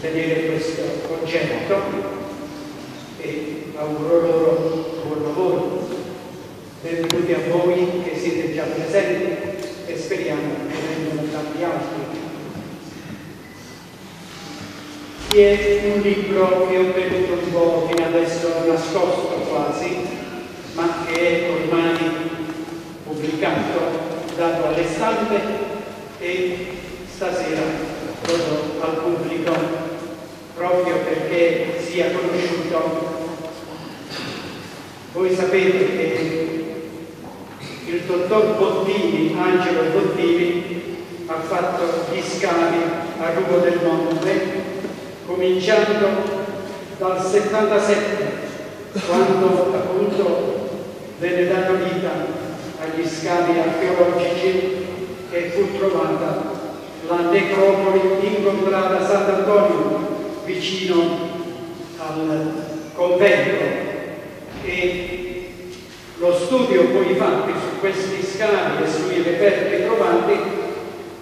tenere questo concerto e auguro loro buon lavoro. Benvenuti a voi che siete già presenti e speriamo che vengano tanti altri. È un libro che ho tenuto un po' fino adesso nascosto quasi, ma che è ormai pubblicato, dato alle stampe e stasera do al pubblico proprio perché sia conosciuto. Voi sapete che il dottor Bottini, Angelo Bottini, ha fatto gli scavi a Rubo del Monte cominciando dal 77, quando appunto venne data vita agli scavi archeologici e fu trovata la necropoli incontrata Sant'Antonio vicino al convento e lo studio poi fatto su questi scavi e sui reperti trovati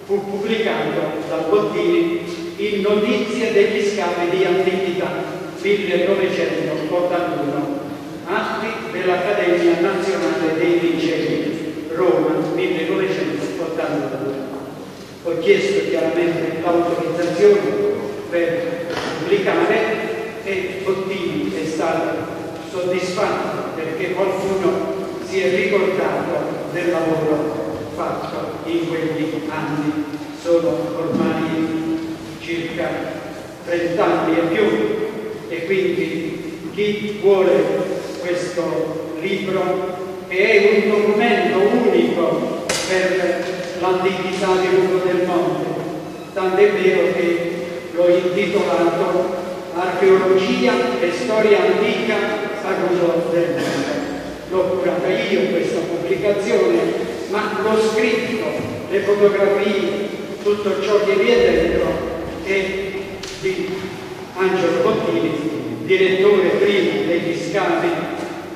fu pubblicato da Bottini in Notizie degli scavi di antichità 1981, atti dell'Accademia Nazionale dei Lincei, Roma 1982. Ho chiesto chiaramente l'autorizzazione per pubblicare e Bottini è stato soddisfatto perché qualcuno si è ricordato del lavoro fatto in quegli anni. Sono ormai circa 30 anni e più e quindi chi vuole questo libro che è un documento unico per l'antichità di Lugo del Monte, tant'è vero che l'ho intitolato Archeologia e storia antica a Lugo del Monte. L'ho curata io questa pubblicazione, ma l'ho scritto, le fotografie, tutto ciò che vi è dentro e di Angelo Bottini, direttore primo degli scavi,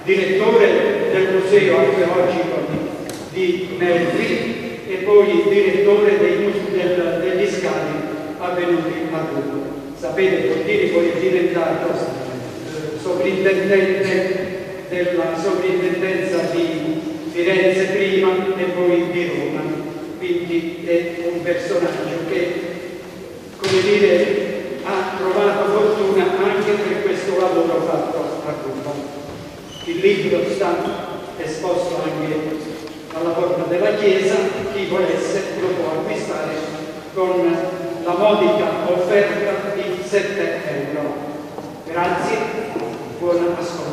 direttore del Museo Archeologico di Melfi e poi direttore dei, avvenuti a Roma. Sapete, Bottini poi è diventato eh, sovrintendente della sovrintendenza di Firenze prima e poi di Roma, quindi è un personaggio che come dire, ha trovato fortuna anche per questo lavoro fatto a Roma. Il libro sta esposto anche alla porta della chiesa, chi volesse lo può acquistare con la modica offerta di 7 euro. Grazie, buon ascolto.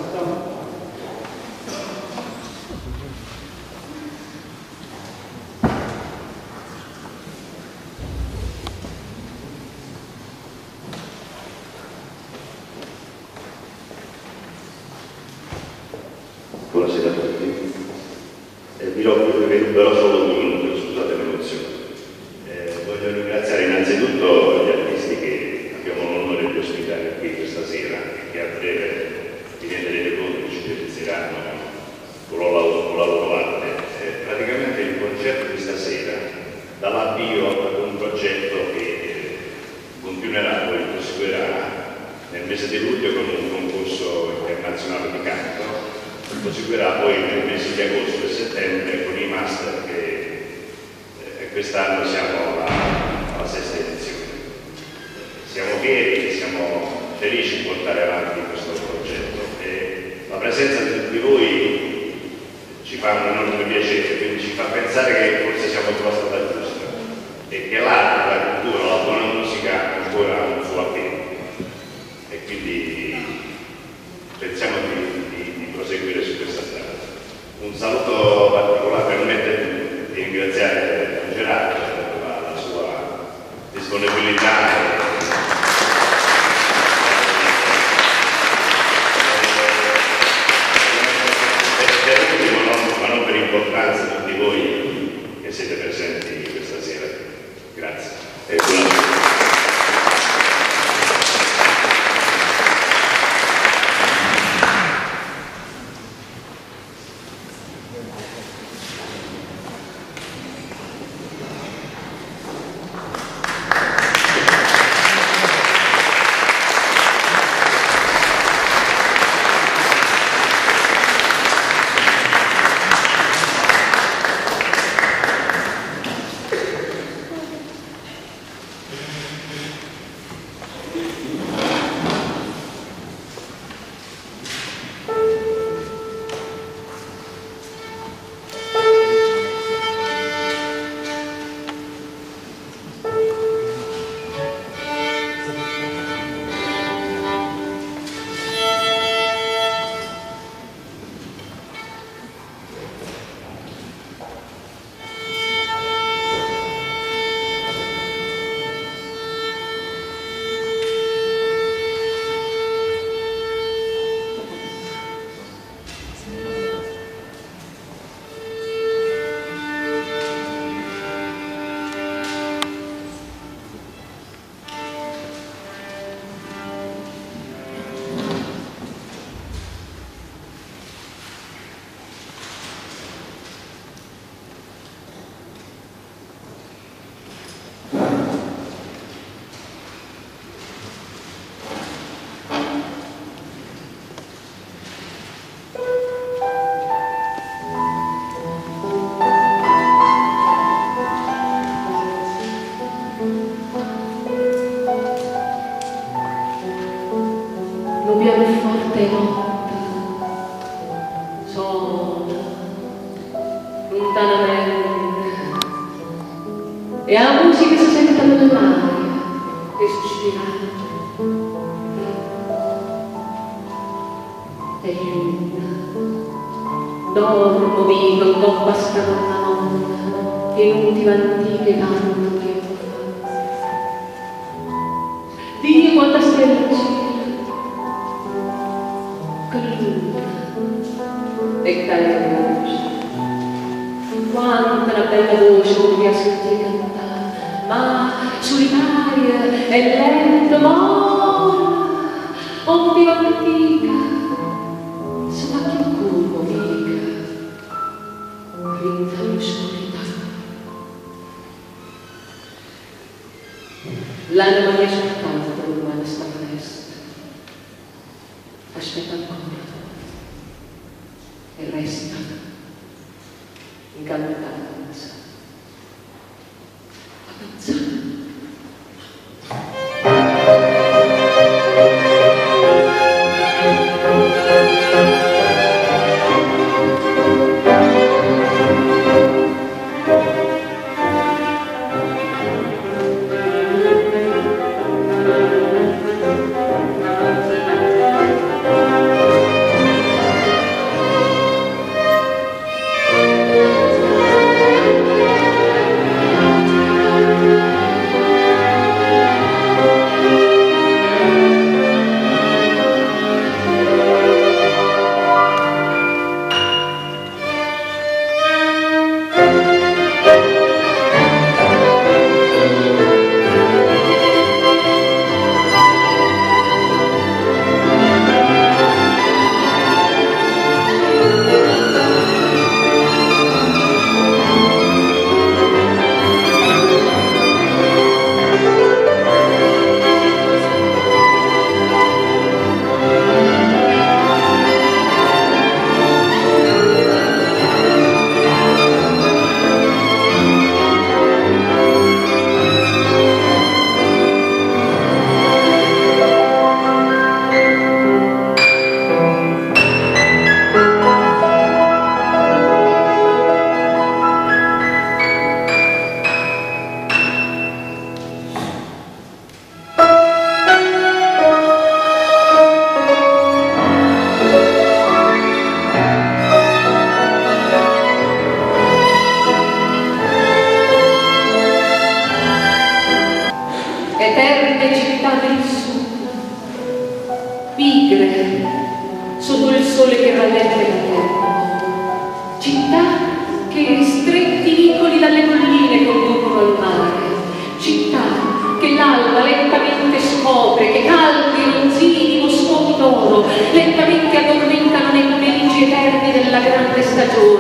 la de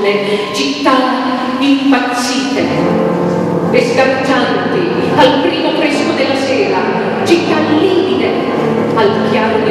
donne, città impazzite, e sgargianti al primo fresco della sera, città livide al chiaro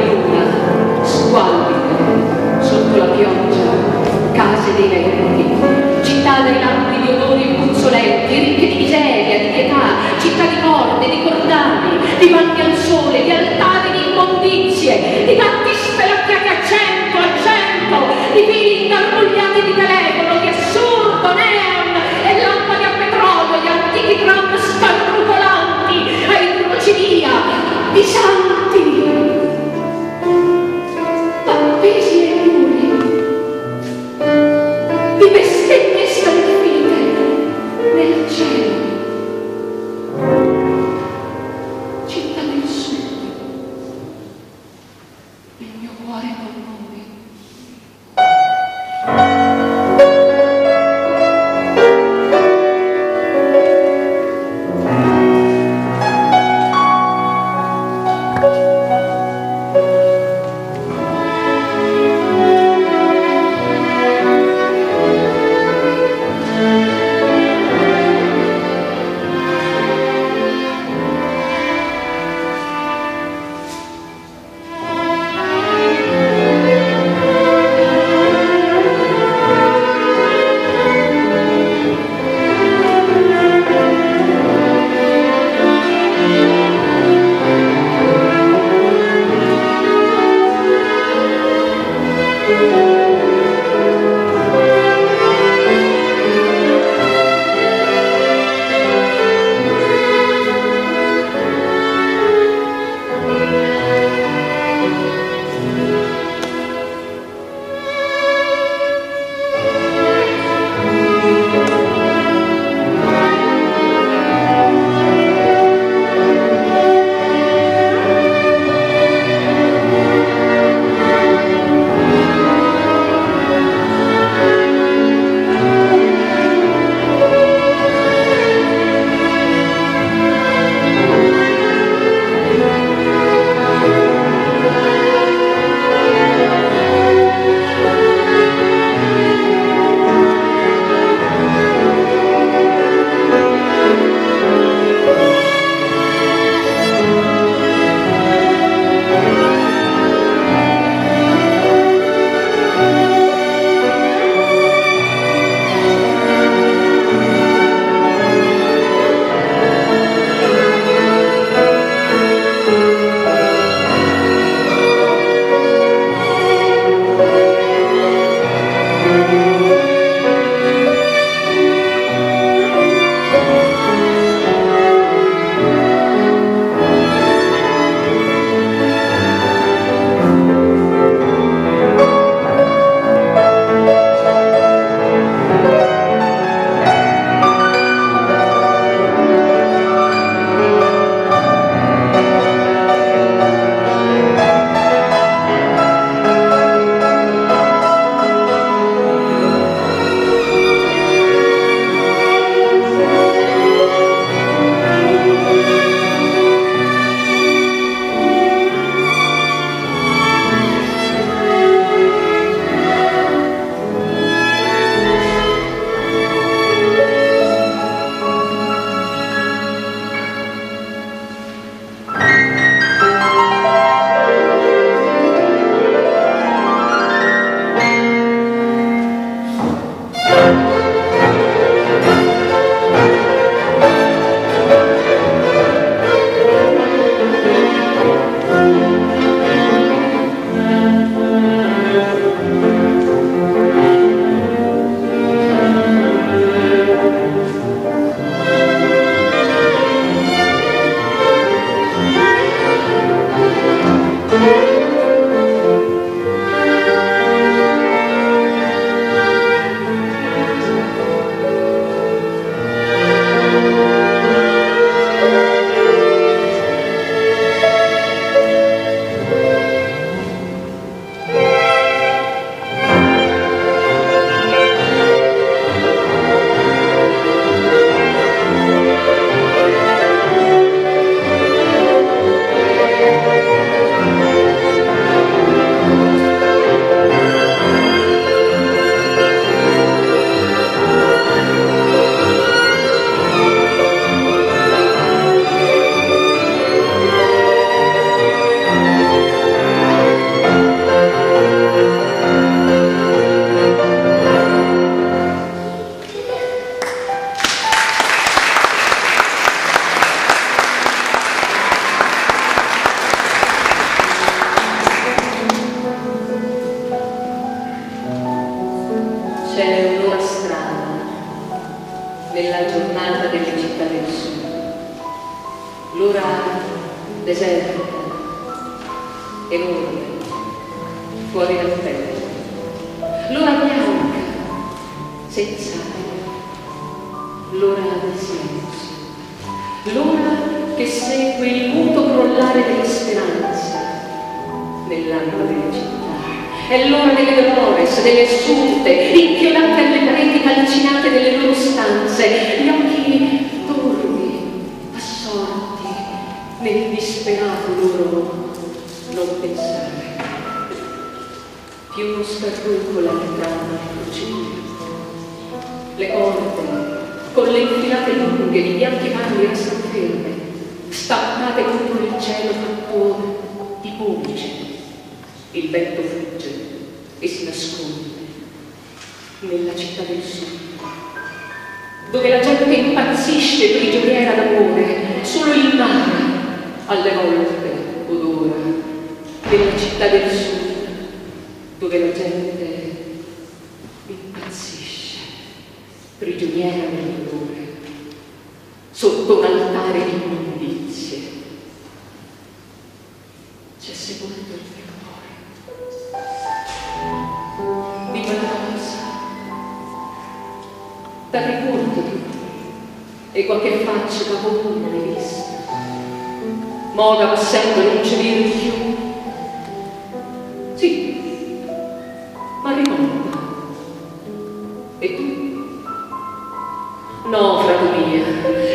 No, fratello mio,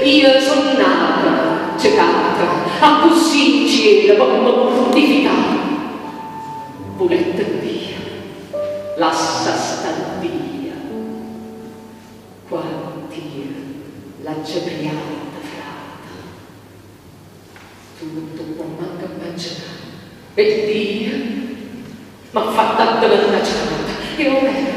io sono nata, cecata, a così cielo, mortificata. Puletta via, lassa stantia, quanti la gebriata frata. Tutto può manca mangiare, e Dio, ma fa tanto la giornata, io non è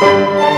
Música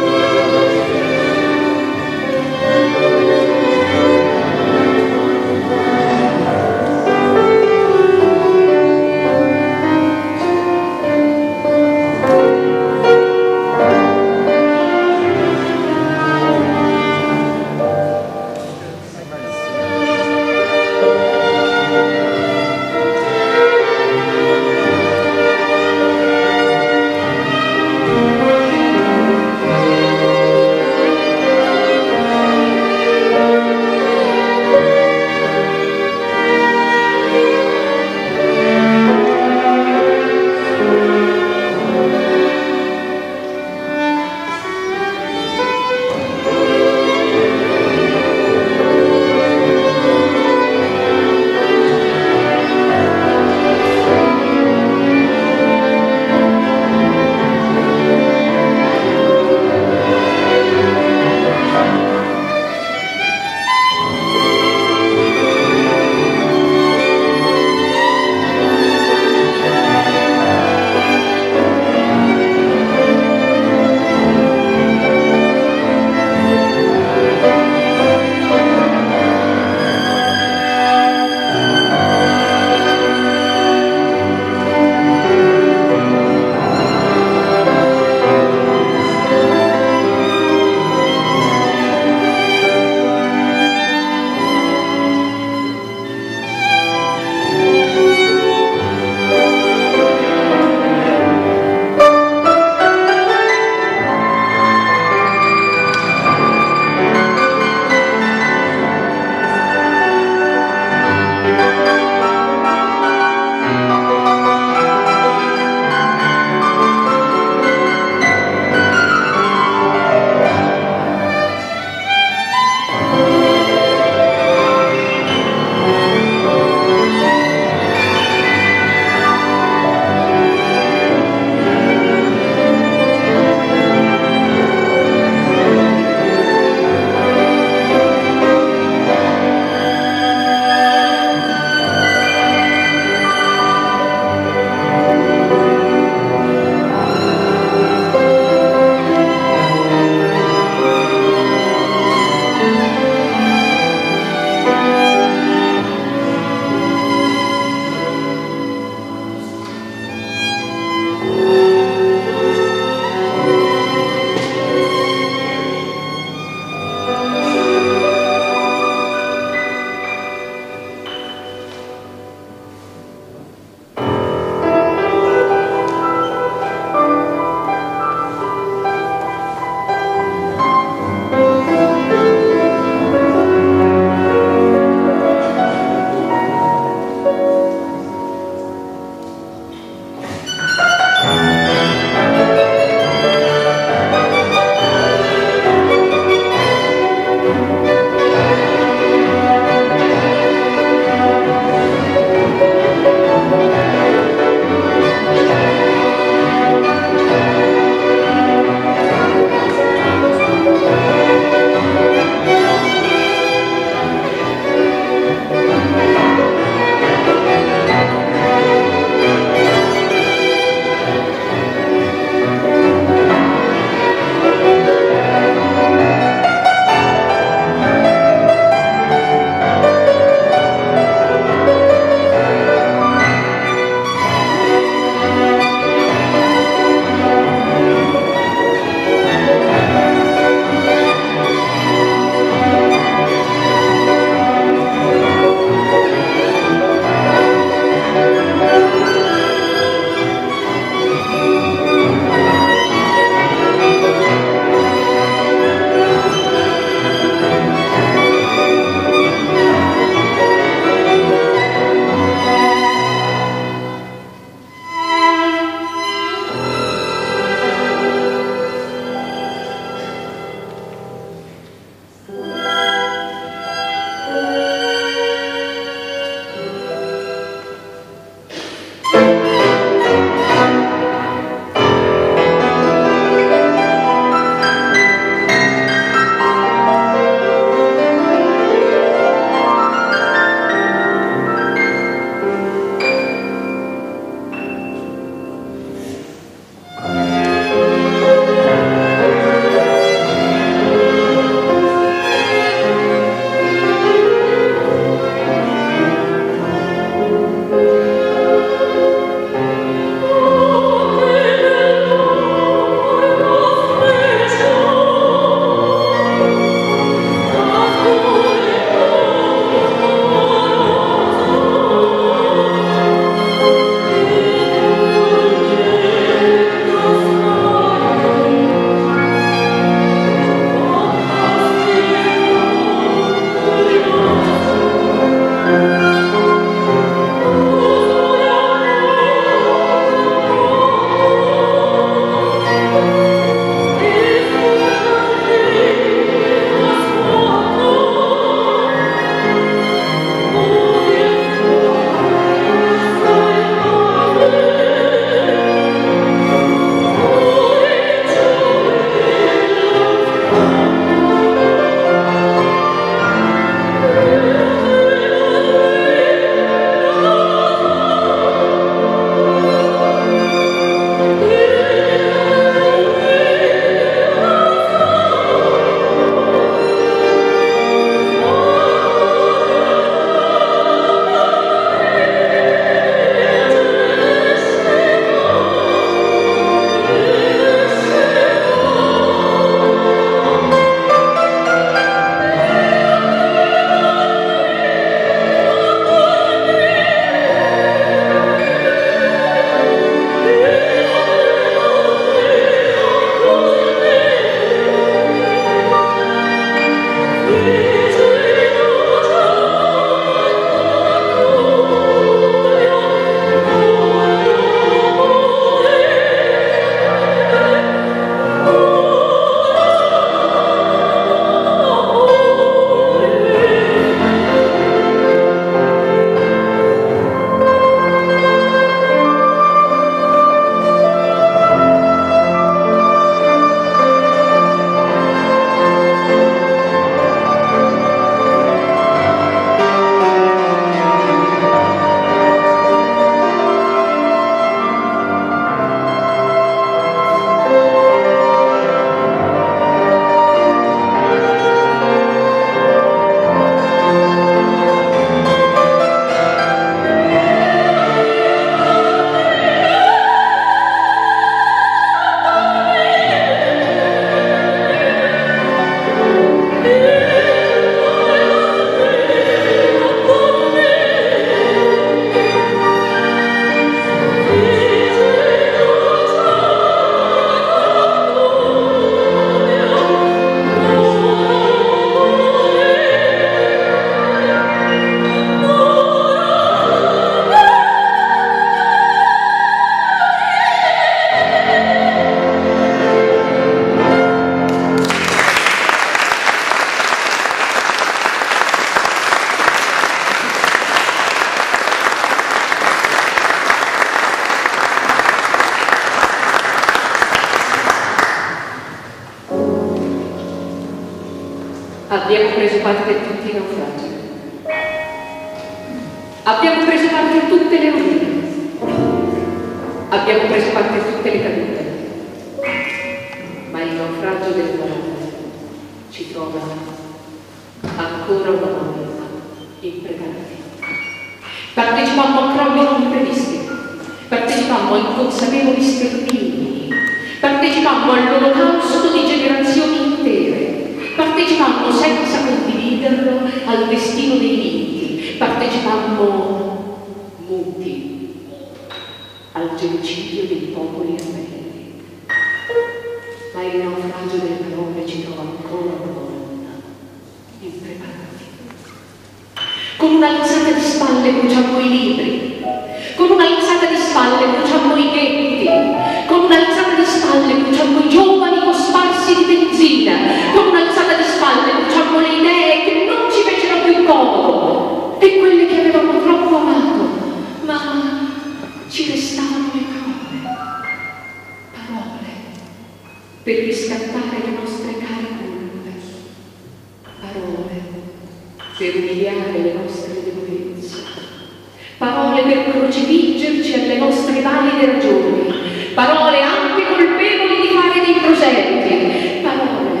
parole anche colpevoli di fare dei progetti, parole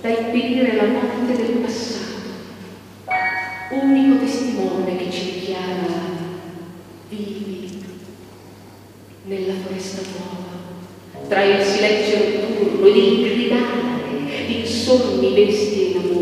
da impedire la morte del passato, unico testimone che ci dichiara vivi nella foresta nuova, tra il silenzio notturno ed il gridare di insonni bestie in amore.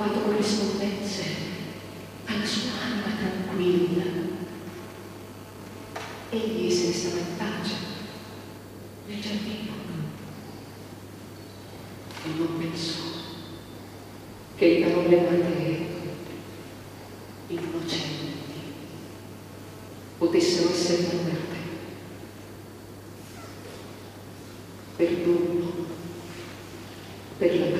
trovato corrispondenze alla sua anima tranquilla. Egli se ne stava in pace nel giardino e non pensò che le parole amate innocenti potessero essere per Perdono per la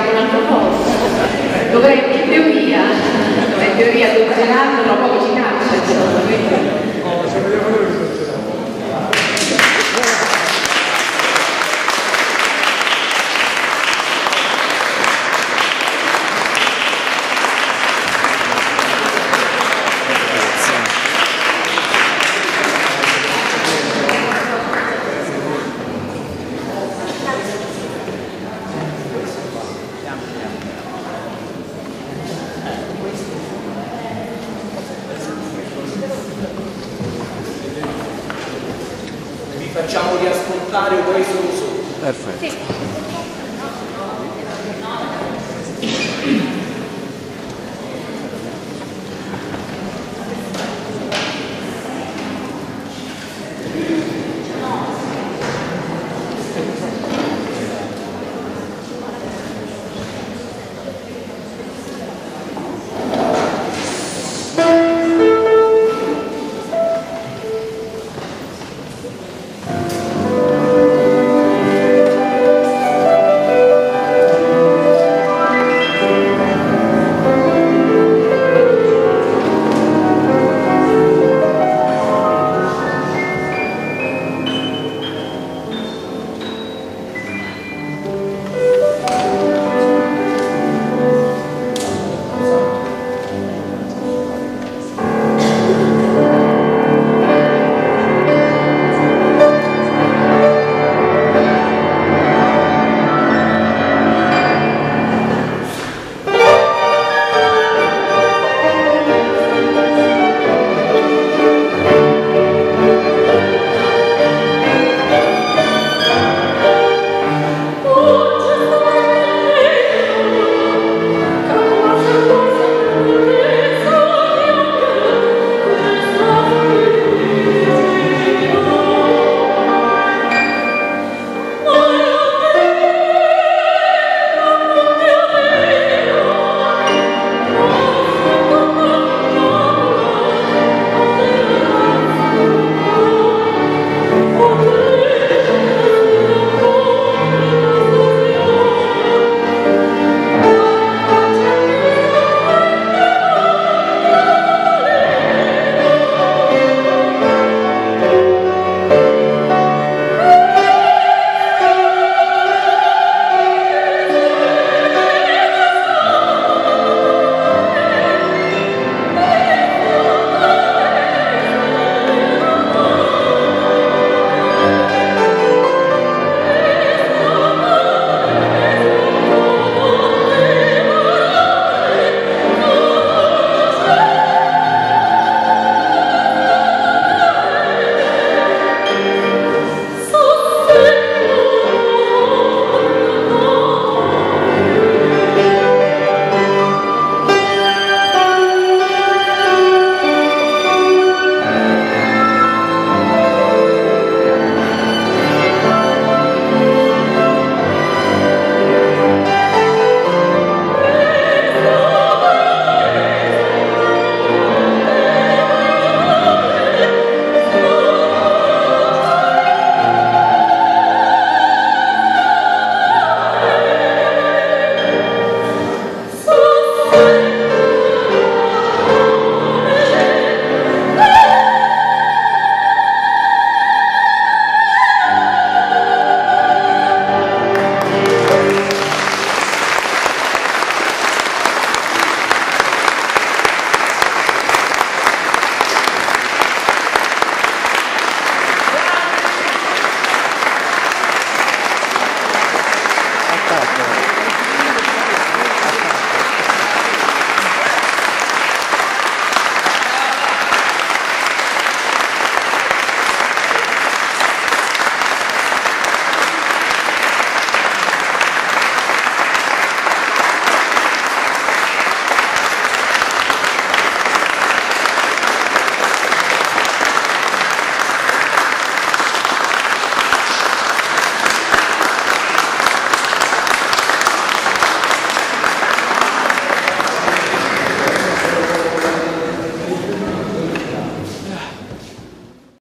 spiego un'altra cosa dovrebbe in teoria in teoria dottorato tra poco ci caccia insomma quindi